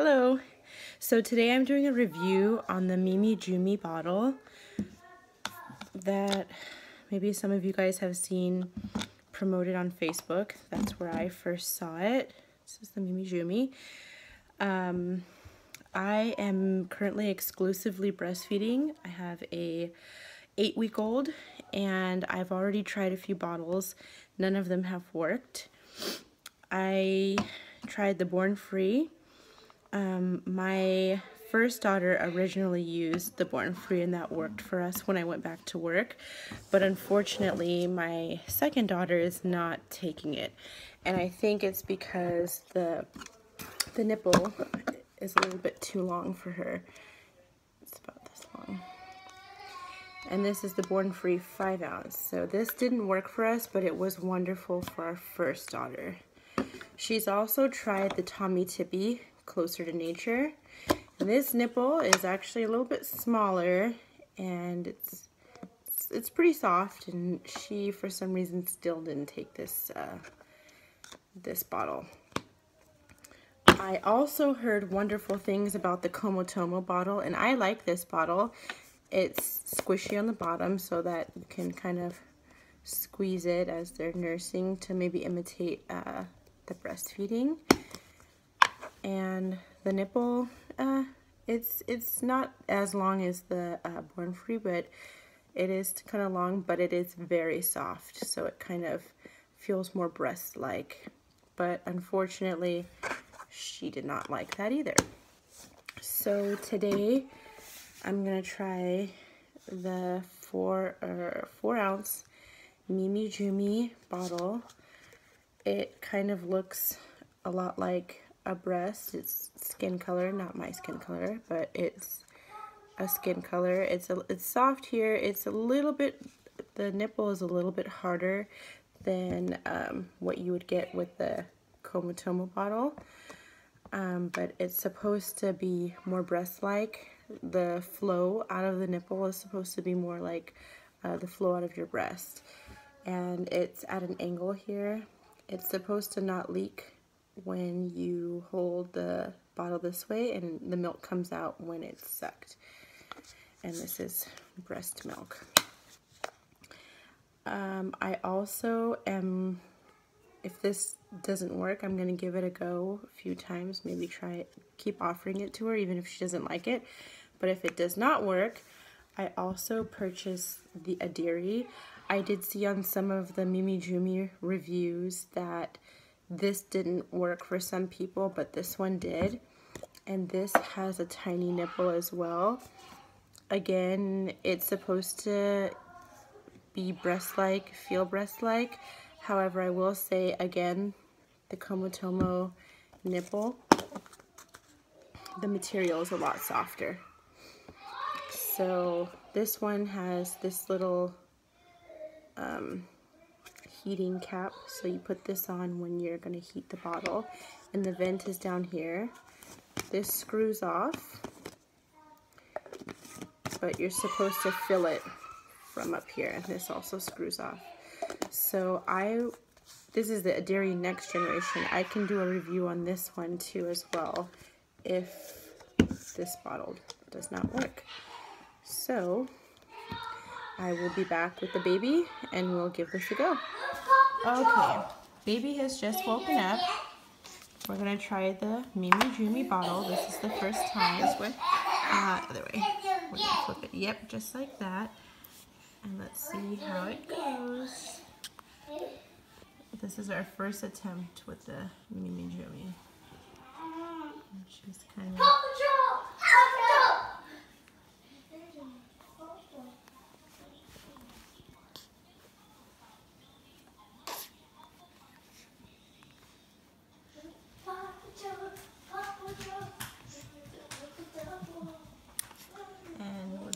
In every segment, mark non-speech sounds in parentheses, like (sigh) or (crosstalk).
Hello. So today I'm doing a review on the Mimijumi bottle that maybe some of you guys have seen promoted on Facebook. That's where I first saw it. This is the Mimijumi. Um, I am currently exclusively breastfeeding. I have a eight week old and I've already tried a few bottles. None of them have worked. I tried the Born Free. Um, my first daughter originally used the Born Free and that worked for us when I went back to work. But unfortunately, my second daughter is not taking it. And I think it's because the, the nipple is a little bit too long for her. It's about this long. And this is the Born Free 5 ounce. So this didn't work for us, but it was wonderful for our first daughter. She's also tried the Tommee Tippee Closer to Nature. And this nipple is actually a little bit smaller and it's it's, it's pretty soft and she for some reason still didn't take this uh, this bottle. I also heard wonderful things about the Comotomo bottle, and I like this bottle. It's squishy on the bottom so that you can kind of squeeze it as they're nursing to maybe imitate uh, the breastfeeding. And the nipple, uh, it's it's not as long as the uh, Born Free, but it is kind of long, but it is very soft, so it kind of feels more breast-like. But unfortunately, she did not like that either. So today I'm gonna try the four or uh, four ounce Mimijumi bottle. It kind of looks a lot like a breast. It's skin color, not my skin color, but it's a skin color. It's a, it's soft here. It's a little bit, the nipple is a little bit harder than um, what you would get with the Comotomo bottle um, but it's supposed to be more breast-like. The flow out of the nipple is supposed to be more like uh, the flow out of your breast. And it's at an angle here. It's supposed to not leak when you hold the bottle this way and the milk comes out when it's sucked. And this is breast milk. Um, I also am if this doesn't work, I'm going to give it a go a few times, maybe try it, keep offering it to her even if she doesn't like it. But if it does not work, I also purchased the Adiri. I did see on some of the Mimijumi reviews that this didn't work for some people, but this one did. And this has a tiny nipple as well. Again, it's supposed to be breast-like, feel breast-like, However, I will say again, the Comotomo nipple, the material is a lot softer. So this one has this little um, heating cap. So you put this on when you're going to heat the bottle. And the vent is down here. This screws off. But you're supposed to fill it from up here. And this also screws off. So I, this is the Adiri Next Generation. I can do a review on this one too as well if this bottle does not work. So I will be back with the baby and we'll give this a go. Okay, baby has just woken up. We're gonna try the Mimi Jumi bottle. This is the first time. This way. Uh, other way. We're gonna flip it. Yep, just like that. And let's see how it goes. This is our first attempt with the Mimijumi. She's kind of...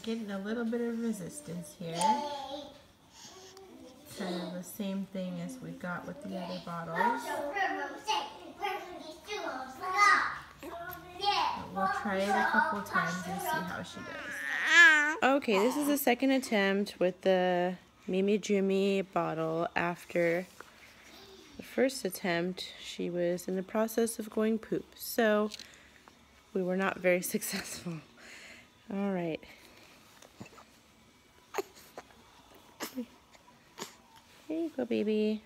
getting a little bit of resistance here kind of the same thing as we got with the other bottles. We'll try it a couple times and see how she does. Okay, this is the second attempt with the Mimijumi bottle after the first attempt she was in the process of going poop. So we were not very (laughs) successful. All right. Here you go, baby.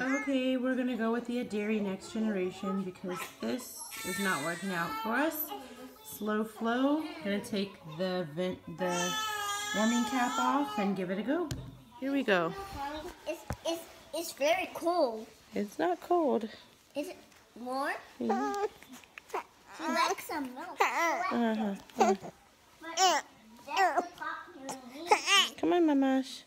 Okay, we're gonna go with the Adiri Next Generation because this is not working out for us. Slow flow. Gonna take the vent, the warming cap off and give it a go. Here we go. It's, it's, it's very cold. It's not cold. Is it warm? Mhm. She likes some milk. Uh-huh. But that's the pot you need. Come on, Mamash.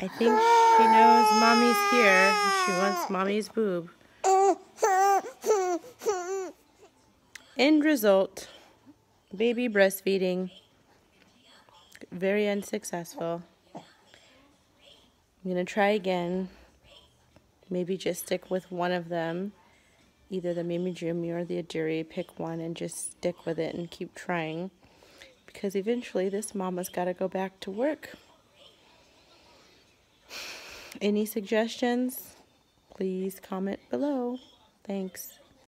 I think she knows mommy's here. She wants mommy's boob. End result baby breastfeeding. Very unsuccessful. I'm going to try again. Maybe just stick with one of them. Either the Mimijumi or the Adiri. Pick one and just stick with it and keep trying. Because eventually this mama's got to go back to work. Any suggestions? Please comment below. Thanks.